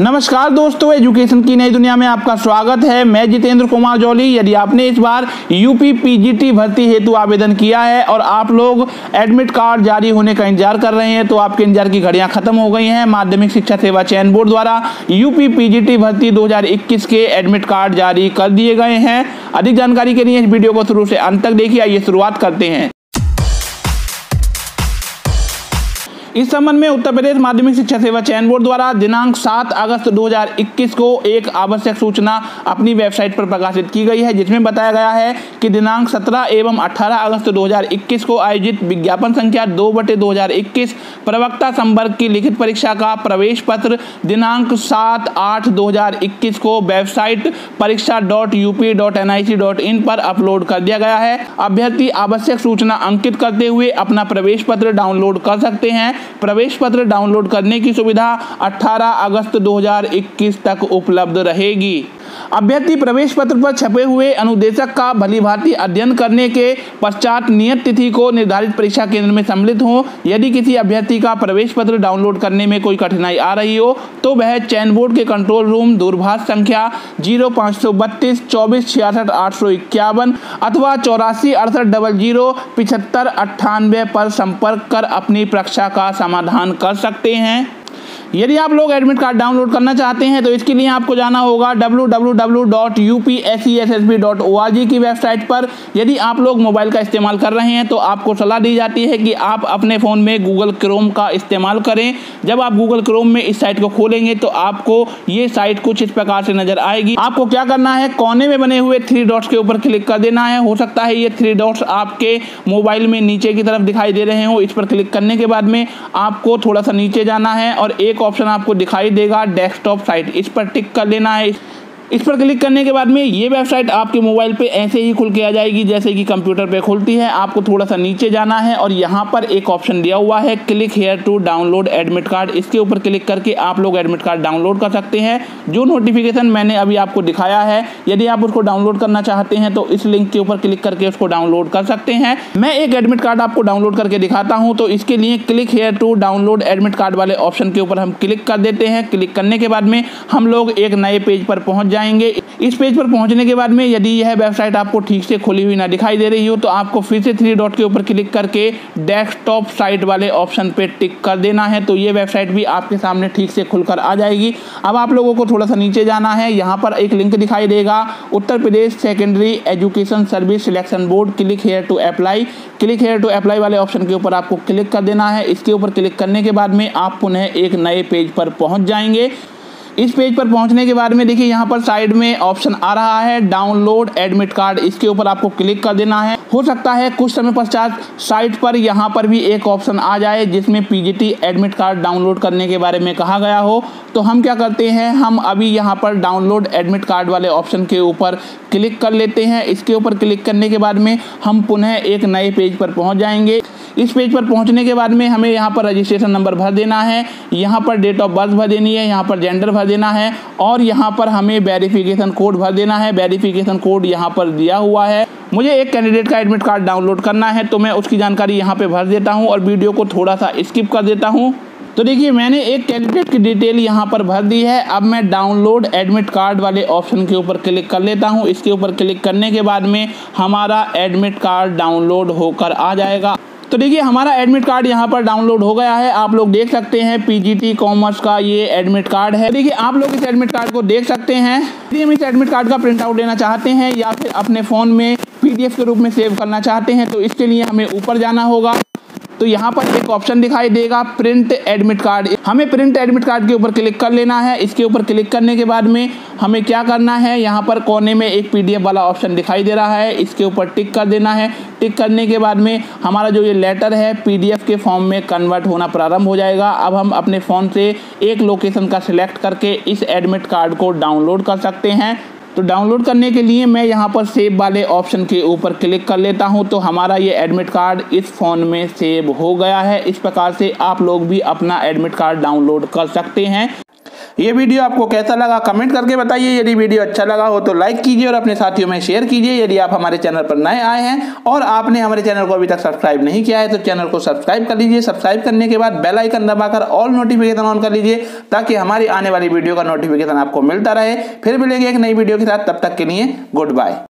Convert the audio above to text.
नमस्कार दोस्तों, एजुकेशन की नई दुनिया में आपका स्वागत है। मैं जितेंद्र कुमार जौली। यदि आपने इस बार यूपी पीजीटी भर्ती हेतु आवेदन किया है और आप लोग एडमिट कार्ड जारी होने का इंतज़ार कर रहे हैं तो आपके इंतज़ार की घड़ियाँ खत्म हो गई हैं। माध्यमिक शिक्षा सेवा चयन बोर्ड द्वारा यूपी पीजीटी भर्ती 2021 के एडमिट कार्ड जारी कर दिए गए हैं। अधिक जानकारी के लिए इस वीडियो को शुरू से अंत तक देखिए। आइए शुरुआत करते हैं। इस संबंध में उत्तर प्रदेश माध्यमिक शिक्षा सेवा चयन बोर्ड द्वारा दिनांक 7 अगस्त 2021 को एक आवश्यक सूचना अपनी वेबसाइट पर प्रकाशित की गई है, जिसमें बताया गया है कि दिनांक 17 एवं 18 अगस्त 2021 को आयोजित विज्ञापन संख्या दो बटे दो प्रवक्ता संवर्ग की लिखित परीक्षा का प्रवेश पत्र दिनांक सात आठ दो को website pariksha dot UP dot N I C dot in पर अपलोड कर दिया गया है। अभ्यर्थी आवश्यक सूचना अंकित करते हुए अपना प्रवेश पत्र डाउनलोड कर सकते हैं। प्रवेश पत्र डाउनलोड करने की सुविधा 18 अगस्त 2021 तक उपलब्ध रहेगी। अभ्यर्थी प्रवेश पत्र पर छपे हुए अनुदेशक का भली भांति अध्ययन करने के पश्चात नियत तिथि को निर्धारित परीक्षा केंद्र में सम्मिलित हो। यदि किसी अभ्यर्थी का प्रवेश पत्र डाउनलोड करने में कोई कठिनाई आ रही हो तो वह चयन बोर्ड के कंट्रोल रूम दूरभाष संख्या ज़ीरो पाँच सौ बत्तीस, चौबीस, छियासठ, आठ सौ इक्यावन अथवा चौरासी अड़सठ, डबल ज़ीरो, पिछहत्तर, अट्ठानवे पर संपर्क कर अपनी परीक्षा का समाधान कर सकते हैं। यदि आप लोग एडमिट कार्ड डाउनलोड करना चाहते हैं तो इसके लिए आपको जाना होगा www.upscsb.org की वेबसाइट पर। यदि आप लोग मोबाइल का इस्तेमाल कर रहे हैं तो आपको सलाह दी जाती है कि आप अपने फ़ोन में गूगल क्रोम का इस्तेमाल करें। जब आप गूगल क्रोम में इस साइट को खोलेंगे तो आपको ये साइट कुछ इस प्रकार से नज़र आएगी। आपको क्या करना है? कोने में बने हुए थ्री डॉट्स के ऊपर क्लिक कर देना है। हो सकता है ये थ्री डॉट्स आपके मोबाइल में नीचे की तरफ़ दिखाई दे रहे हो। इस पर क्लिक करने के बाद में आपको थोड़ा सा नीचे जाना है और एक ऑप्शन आपको दिखाई देगा डेस्कटॉप साइट इस पर टिक कर लेना है। इस पर क्लिक करने के बाद में ये वेबसाइट आपके मोबाइल पे ऐसे ही खुल के आ जाएगी जैसे कि कंप्यूटर पे खुलती है। आपको थोड़ा सा नीचे जाना है और यहाँ पर एक ऑप्शन दिया हुआ है, click here to download admit card इसके ऊपर क्लिक करके आप लोग एडमिट कार्ड डाउनलोड कर सकते हैं। जो नोटिफिकेशन मैंने अभी आपको दिखाया है, यदि आप उसको डाउनलोड करना चाहते हैं तो इस लिंक के ऊपर क्लिक करके उसको डाउनलोड कर सकते हैं। मैं एक एडमिट कार्ड आपको डाउनलोड करके दिखाता हूँ तो इसके लिए click here to download admit card वाले ऑप्शन के ऊपर हम क्लिक कर देते हैं। क्लिक करने के बाद में हम लोग एक नए पेज पर पहुँच जाएँगे। इस पेज पर पहुँचने के बाद में यदि यह वेबसाइट आपको ठीक से खुली हुई ना दिखाई दे रही हो तो आपको फिर से थ्री डॉट के ऊपर क्लिक करके डेस्कटॉप साइट वाले ऑप्शन पे टिक कर देना है तो ये वेबसाइट भी आपके सामने ठीक से खुलकर आ जाएगी। अब आप लोगों को थोड़ा सा नीचे जाना है। यहाँ पर एक लिंक दिखाई देगा। Uttar Pradesh secondary education service selection board click here to apply click here to apply वाले ऑप्शन के ऊपर आपको क्लिक कर देना है। इसके ऊपर क्लिक करने के बाद में आप पुनः एक नए पेज पर पहुँच जाएँगे। इस पेज पर पहुँचने के बाद में देखिए, यहाँ पर साइड में ऑप्शन आ रहा है, डाउनलोड एडमिट कार्ड। इसके ऊपर आपको क्लिक कर देना है। हो सकता है कुछ समय पश्चात साइट पर यहाँ पर भी एक ऑप्शन आ जाए, जिसमें पीजीटी एडमिट कार्ड डाउनलोड करने के बारे में कहा गया हो। तो हम क्या करते हैं, हम अभी यहाँ पर डाउनलोड एडमिट कार्ड वाले ऑप्शन के ऊपर क्लिक कर लेते हैं। इसके ऊपर क्लिक करने के बाद में हम पुनः एक नए पेज पर पहुँच जाएँगे। इस पेज पर पहुँचने के बाद में हमें यहाँ पर रजिस्ट्रेशन नंबर भर देना है। यहाँ पर डेट ऑफ़ बर्थ भर देनी है, यहाँ पर जेंडर भर देना है और यहाँ पर हमें वेरिफिकेशन कोड भर देना है। वेरिफिकेशन कोड यहाँ पर दिया हुआ है। मुझे एक कैंडिडेट का एडमिट कार्ड डाउनलोड करना है तो मैं उसकी जानकारी यहाँ पे भर देता हूँ और वीडियो को थोड़ा सा स्किप कर देता हूँ। तो देखिए, मैंने एक कैंडिडेट की डिटेल यहाँ पर भर दी है। अब मैं डाउनलोड एडमिट कार्ड वाले ऑप्शन के ऊपर क्लिक कर लेता हूँ। इसके ऊपर क्लिक करने के बाद में हमारा एडमिट कार्ड डाउनलोड होकर आ जाएगा। तो देखिए, हमारा एडमिट कार्ड यहाँ पर डाउनलोड हो गया है। आप लोग देख सकते हैं पीजीटी कॉमर्स का ये एडमिट कार्ड है। देखिए, आप लोग इस एडमिट कार्ड को देख सकते हैं। यदि हम इस एडमिट कार्ड का प्रिंट आउट लेना चाहते हैं या फिर अपने फ़ोन में पीडीएफ के रूप में सेव करना चाहते हैं तो इसके लिए हमें ऊपर जाना होगा। तो यहाँ पर एक ऑप्शन दिखाई देगा प्रिंट एडमिट कार्ड हमें प्रिंट एडमिट कार्ड के ऊपर क्लिक कर लेना है। इसके ऊपर क्लिक करने के बाद में हमें क्या करना है? यहाँ पर कोने में एक पीडीएफ वाला ऑप्शन दिखाई दे रहा है। इसके ऊपर टिक कर देना है। टिक करने के बाद में हमारा जो ये लेटर है पीडीएफ के फॉर्म में कन्वर्ट होना प्रारंभ हो जाएगा। अब हम अपने फ़ोन से एक लोकेशन का सिलेक्ट करके इस एडमिट कार्ड को डाउनलोड कर सकते हैं। तो डाउनलोड करने के लिए मैं यहाँ पर सेव वाले ऑप्शन के ऊपर क्लिक कर लेता हूँ। तो हमारा ये एडमिट कार्ड इस फ़ोन में सेव हो गया है। इस प्रकार से आप लोग भी अपना एडमिट कार्ड डाउनलोड कर सकते हैं। ये वीडियो आपको कैसा लगा कमेंट करके बताइए। यदि वीडियो अच्छा लगा हो तो लाइक कीजिए और अपने साथियों में शेयर कीजिए। यदि आप हमारे चैनल पर नए आए हैं और आपने हमारे चैनल को अभी तक सब्सक्राइब नहीं किया है तो चैनल को सब्सक्राइब कर लीजिए। सब्सक्राइब करने के बाद बेल आइकन दबाकर ऑल नोटिफिकेशन ऑन कर लीजिए, ताकि हमारी आने वाली वीडियो का नोटिफिकेशन आपको मिलता रहे। फिर मिलेंगे एक नई वीडियो के साथ। तब तक के लिए गुड बाय।